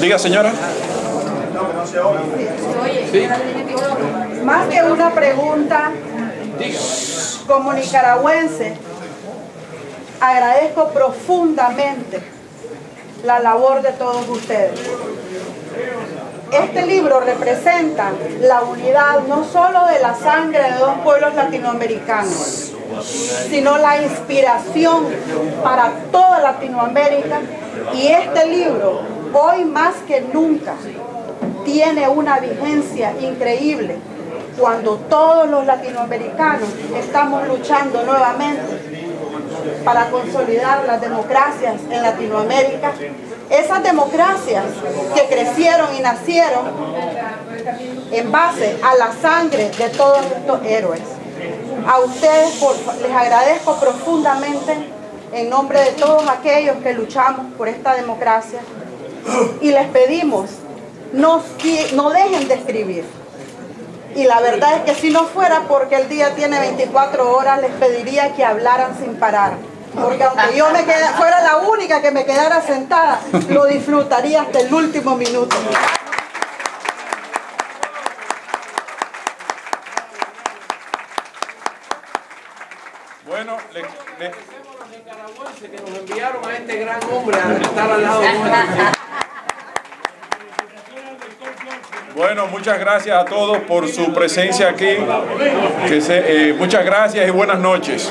Diga, señora. Más que una pregunta, como nicaragüense, agradezco profundamente la labor de todos ustedes. Este libro representa la unidad no solo de la sangre de dos pueblos latinoamericanos, sino la inspiración para toda Latinoamérica. Y este libro, hoy más que nunca, tiene una vigencia increíble cuando todos los latinoamericanos estamos luchando nuevamente para consolidar las democracias en Latinoamérica. Esas democracias que crecieron y nacieron en base a la sangre de todos estos héroes. A ustedes les agradezco profundamente en nombre de todos aquellos que luchamos por esta democracia y les pedimos no, no dejen de escribir. Y la verdad es que si no fuera porque el día tiene 24 horas, les pediría que hablaran sin parar. Porque aunque yo me fuera la única que me quedara sentada, lo disfrutaría hasta el último minuto. Bueno, le, le... que nos enviaron a este gran hombre a estar al lado Bueno, muchas gracias a todos por su presencia aquí. Que se, eh, muchas gracias y buenas noches.